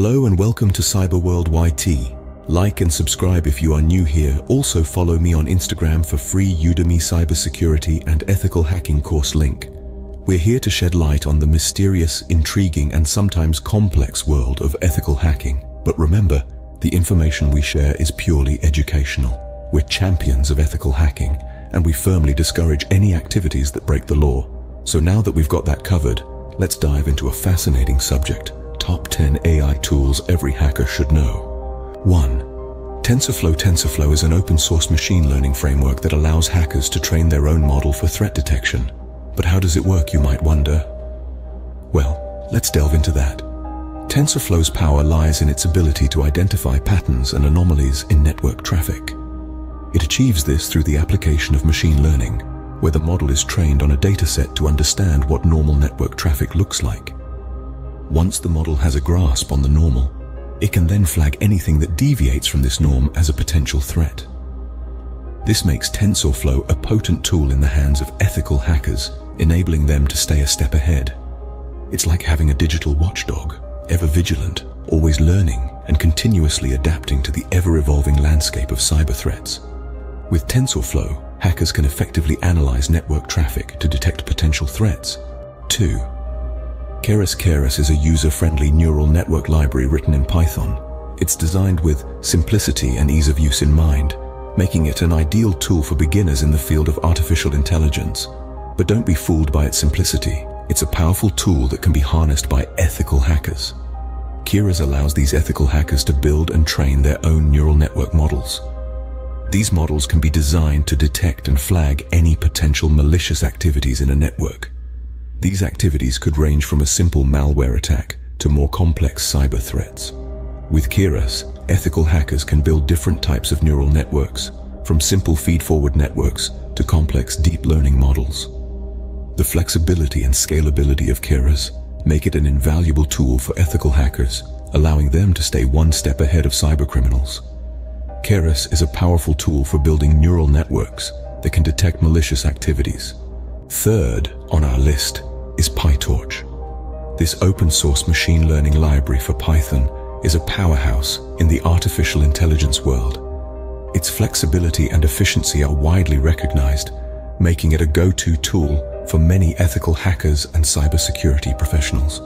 Hello and welcome to Cyberworld YT. Like and subscribe if you are new here. Also follow me on Instagram for free Udemy cybersecurity and ethical hacking course link. We're here to shed light on the mysterious, intriguing and sometimes complex world of ethical hacking. But remember, the information we share is purely educational. We're champions of ethical hacking and we firmly discourage any activities that break the law. So now that we've got that covered, let's dive into a fascinating subject. Top 10 AI tools every hacker should know. 1. TensorFlow TensorFlow is an open source machine learning framework that allows hackers to train their own model for threat detection. But how does it work, you might wonder? Well, let's delve into that. TensorFlow's power lies in its ability to identify patterns and anomalies in network traffic. It achieves this through the application of machine learning, where the model is trained on a dataset to understand what normal network traffic looks like. Once the model has a grasp on the normal, it can then flag anything that deviates from this norm as a potential threat. This makes TensorFlow a potent tool in the hands of ethical hackers, enabling them to stay a step ahead. It's like having a digital watchdog, ever vigilant, always learning, and continuously adapting to the ever-evolving landscape of cyber threats. With TensorFlow, hackers can effectively analyze network traffic to detect potential threats. 2. Keras Keras is a user-friendly neural network library written in Python. It's designed with simplicity and ease of use in mind, making it an ideal tool for beginners in the field of artificial intelligence. But don't be fooled by its simplicity. It's a powerful tool that can be harnessed by ethical hackers. Keras allows these ethical hackers to build and train their own neural network models. These models can be designed to detect and flag any potential malicious activities in a network. These activities could range from a simple malware attack to more complex cyber threats. With Keras, ethical hackers can build different types of neural networks, from simple feed-forward networks to complex deep learning models. The flexibility and scalability of Keras make it an invaluable tool for ethical hackers, allowing them to stay one step ahead of cybercriminals. Keras is a powerful tool for building neural networks that can detect malicious activities. Third on our list is PyTorch. This open source machine learning library for Python is a powerhouse in the artificial intelligence world. Its flexibility and efficiency are widely recognized, making it a go-to tool for many ethical hackers and cybersecurity professionals.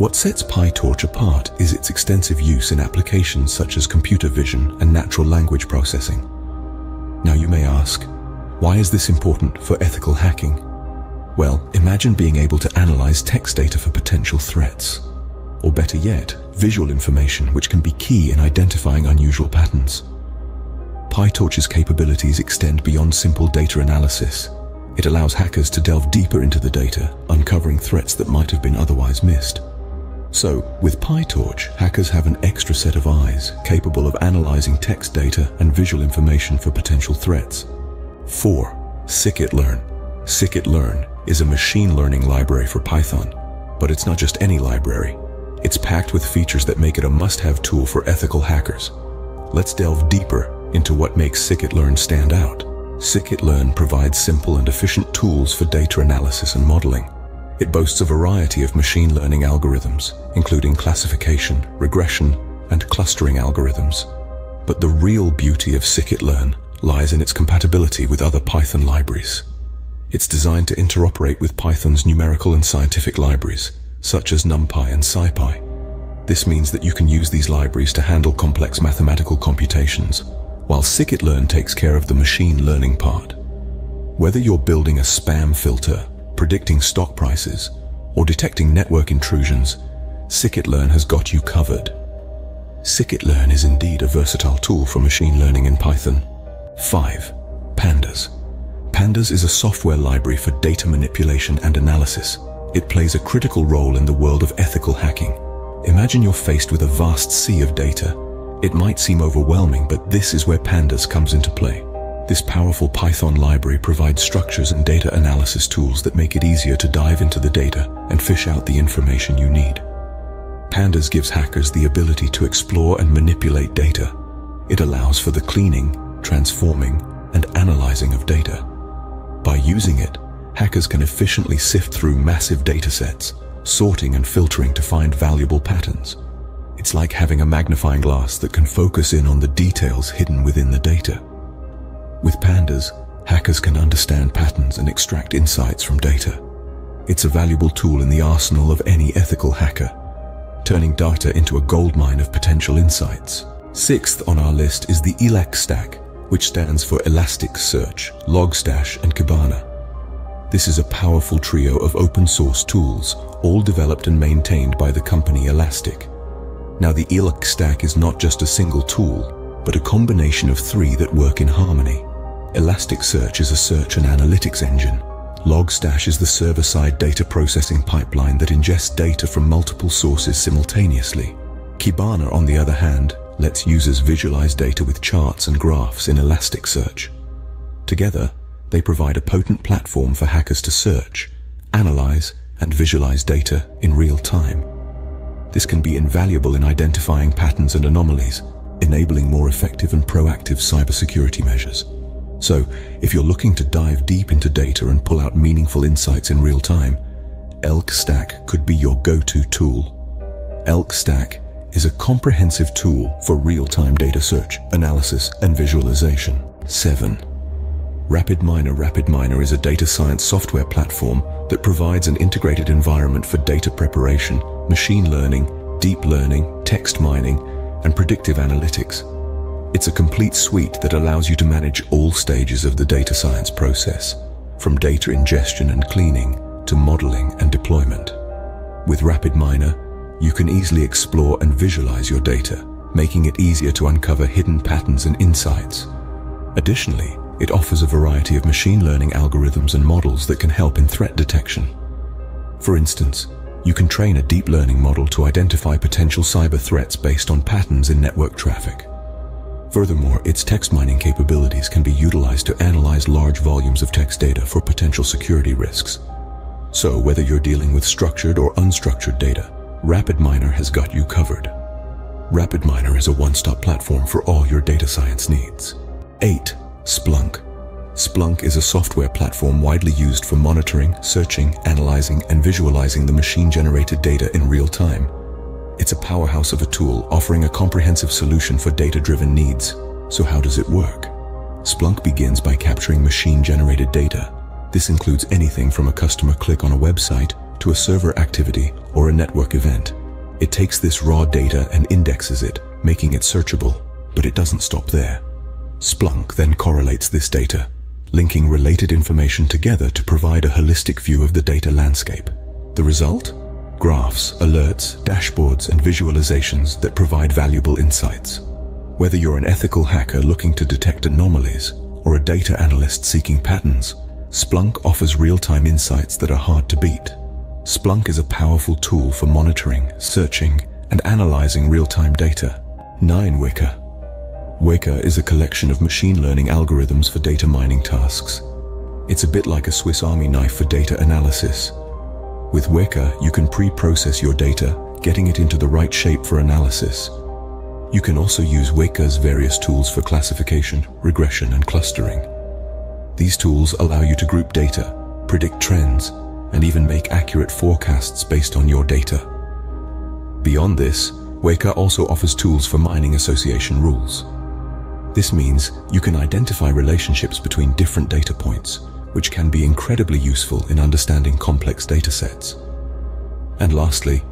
What sets PyTorch apart is its extensive use in applications such as computer vision and natural language processing. Now you may ask, why is this important for ethical hacking? Well, imagine being able to analyze text data for potential threats. Or better yet, visual information which can be key in identifying unusual patterns. PyTorch's capabilities extend beyond simple data analysis. It allows hackers to delve deeper into the data, uncovering threats that might have been otherwise missed. So, with PyTorch, hackers have an extra set of eyes capable of analyzing text data and visual information for potential threats. 4. Scikit-learn. Scikit-learn is a machine learning library for Python, but it's not just any library. It's packed with features that make it a must-have tool for ethical hackers. Let's delve deeper into what makes Scikit-learn stand out. Scikit-learn provides simple and efficient tools for data analysis and modeling. It boasts a variety of machine learning algorithms, including classification, regression, and clustering algorithms. But the real beauty of scikit-learn lies in its compatibility with other Python libraries. It's designed to interoperate with Python's numerical and scientific libraries, such as NumPy and SciPy. This means that you can use these libraries to handle complex mathematical computations, while scikit-learn takes care of the machine learning part. Whether you're building a spam filter predicting stock prices, or detecting network intrusions, Scikit-learn has got you covered. Scikit-learn is indeed a versatile tool for machine learning in Python. 5. Pandas. Pandas is a software library for data manipulation and analysis. It plays a critical role in the world of ethical hacking. Imagine you're faced with a vast sea of data. It might seem overwhelming, but this is where Pandas comes into play. This powerful Python library provides structures and data analysis tools that make it easier to dive into the data and fish out the information you need. Pandas gives hackers the ability to explore and manipulate data. It allows for the cleaning, transforming, and analyzing of data. By using it, hackers can efficiently sift through massive datasets, sorting and filtering to find valuable patterns. It's like having a magnifying glass that can focus in on the details hidden within the data. With pandas, hackers can understand patterns and extract insights from data. It's a valuable tool in the arsenal of any ethical hacker, turning data into a goldmine of potential insights. Sixth on our list is the ELK stack, which stands for Elasticsearch, Logstash, and Kibana. This is a powerful trio of open source tools, all developed and maintained by the company Elastic. Now the ELK stack is not just a single tool, but a combination of three that work in harmony. Elasticsearch is a search and analytics engine. Logstash is the server-side data processing pipeline that ingests data from multiple sources simultaneously. Kibana, on the other hand, lets users visualize data with charts and graphs in Elasticsearch. Together, they provide a potent platform for hackers to search, analyze, and visualize data in real time. This can be invaluable in identifying patterns and anomalies, enabling more effective and proactive cybersecurity measures. So, if you're looking to dive deep into data and pull out meaningful insights in real time, ELK Stack could be your go-to tool. ELK Stack is a comprehensive tool for real-time data search, analysis, and visualization. 7. RapidMiner RapidMiner is a data science software platform that provides an integrated environment for data preparation, machine learning, deep learning, text mining, and predictive analytics. It's a complete suite that allows you to manage all stages of the data science process, from data ingestion and cleaning to modeling and deployment. With RapidMiner, you can easily explore and visualize your data, making it easier to uncover hidden patterns and insights. Additionally, it offers a variety of machine learning algorithms and models that can help in threat detection. For instance, you can train a deep learning model to identify potential cyber threats based on patterns in network traffic. Furthermore, its text mining capabilities can be utilized to analyze large volumes of text data for potential security risks. So whether you're dealing with structured or unstructured data, RapidMiner has got you covered. RapidMiner is a one-stop platform for all your data science needs. 8. Splunk. Splunk is a software platform widely used for monitoring, searching, analyzing, and visualizing the machine-generated data in real time. It's a powerhouse of a tool offering a comprehensive solution for data-driven needs. So how does it work? Splunk begins by capturing machine-generated data. This includes anything from a customer click on a website to a server activity or a network event. It takes this raw data and indexes it, making it searchable, but it doesn't stop there. Splunk then correlates this data, linking related information together to provide a holistic view of the data landscape. The result? Graphs, alerts, dashboards, and visualizations that provide valuable insights. Whether you're an ethical hacker looking to detect anomalies or a data analyst seeking patterns, Splunk offers real-time insights that are hard to beat. Splunk is a powerful tool for monitoring, searching, and analyzing real-time data. 9. Weka. Weka is a collection of machine learning algorithms for data mining tasks. It's a bit like a Swiss Army knife for data analysis. With Weka, you can pre-process your data, getting it into the right shape for analysis. You can also use Weka's various tools for classification, regression, and clustering. These tools allow you to group data, predict trends, and even make accurate forecasts based on your data. Beyond this, Weka also offers tools for mining association rules. This means you can identify relationships between different data points, which can be incredibly useful in understanding complex data sets. And lastly,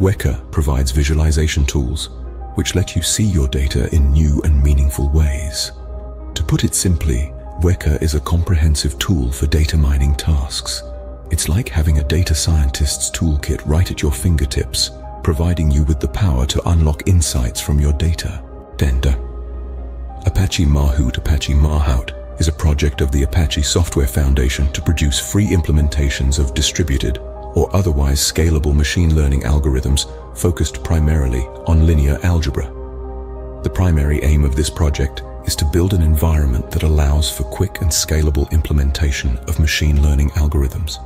Weka provides visualization tools, which let you see your data in new and meaningful ways. To put it simply, Weka is a comprehensive tool for data mining tasks. It's like having a data scientist's toolkit right at your fingertips, providing you with the power to unlock insights from your data. Denda. Apache Mahout Apache Mahout is a project of the Apache Software Foundation to produce free implementations of distributed or otherwise scalable machine learning algorithms focused primarily on linear algebra. The primary aim of this project is to build an environment that allows for quick and scalable implementation of machine learning algorithms.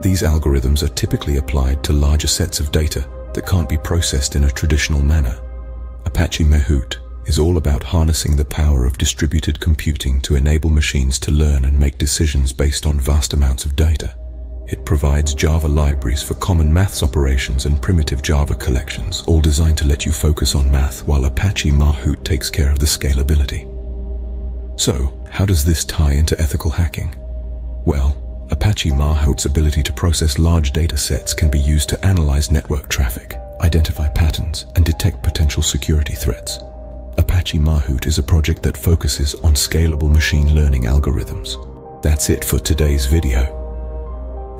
These algorithms are typically applied to larger sets of data that can't be processed in a traditional manner. Apache Mahout is all about harnessing the power of distributed computing to enable machines to learn and make decisions based on vast amounts of data. It provides Java libraries for common maths operations and primitive Java collections, all designed to let you focus on math while Apache Mahout takes care of the scalability. So, how does this tie into ethical hacking? Well, Apache Mahout's ability to process large data sets can be used to analyze network traffic, identify patterns, and detect potential security threats. Apache Mahout is a project that focuses on scalable machine learning algorithms. That's it for today's video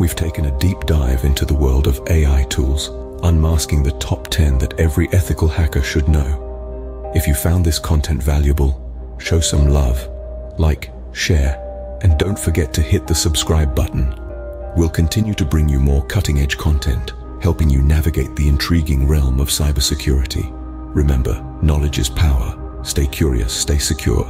we've taken a deep dive into the world of AI tools, unmasking the top 10 that every ethical hacker should know. If you found this content valuable, show some love, like, share, and don't forget to hit the subscribe button. We'll continue to bring you more cutting-edge content, helping you navigate the intriguing realm of cybersecurity. Remember, knowledge is power. Stay curious, stay secure.